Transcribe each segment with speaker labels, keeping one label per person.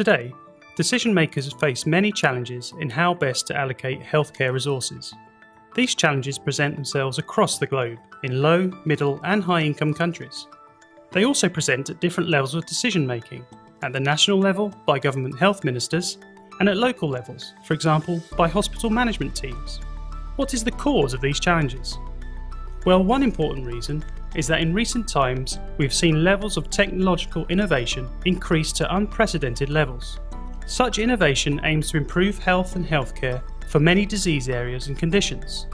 Speaker 1: Today, decision makers face many challenges in how best to allocate healthcare resources. These challenges present themselves across the globe in low, middle, and high income countries. They also present at different levels of decision making at the national level by government health ministers, and at local levels, for example, by hospital management teams. What is the cause of these challenges? Well, one important reason is that in recent times we've seen levels of technological innovation increase to unprecedented levels. Such innovation aims to improve health and healthcare for many disease areas and conditions.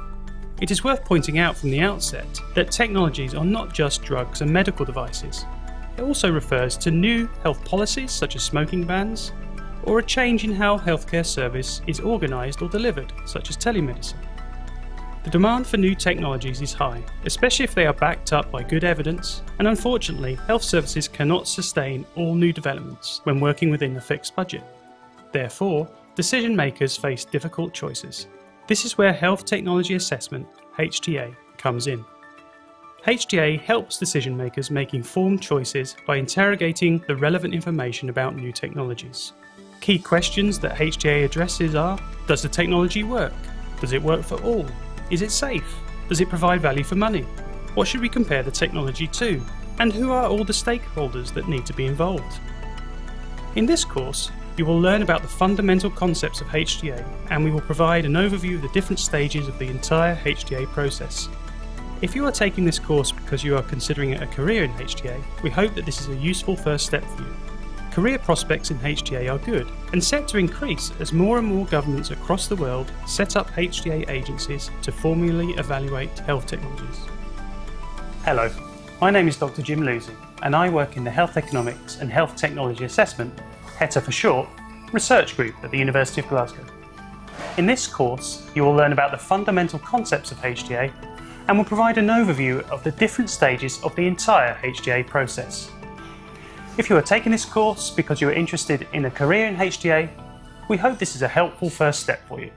Speaker 1: It is worth pointing out from the outset that technologies are not just drugs and medical devices. It also refers to new health policies such as smoking bans, or a change in how healthcare service is organised or delivered, such as telemedicine. The demand for new technologies is high, especially if they are backed up by good evidence, and unfortunately, health services cannot sustain all new developments when working within a fixed budget. Therefore, decision makers face difficult choices. This is where Health Technology Assessment, HTA, comes in. HTA helps decision makers make informed choices by interrogating the relevant information about new technologies. Key questions that HTA addresses are Does the technology work? Does it work for all? Is it safe? Does it provide value for money? What should we compare the technology to? And who are all the stakeholders that need to be involved? In this course, you will learn about the fundamental concepts of HTA and we will provide an overview of the different stages of the entire HTA process. If you are taking this course because you are considering a career in HTA, we hope that this is a useful first step for you. Career prospects in HTA are good and set to increase as more and more governments across the world set up HTA agencies to formally evaluate health technologies. Hello, my name is Dr. Jim Lewsey and I work in the Health Economics and Health Technology Assessment, HEHTA for short, research group at the University of Glasgow. In this course, you will learn about the fundamental concepts of HTA and will provide an overview of the different stages of the entire HTA process. If you are taking this course because you are interested in a career in HTA, we hope this is a helpful first step for you.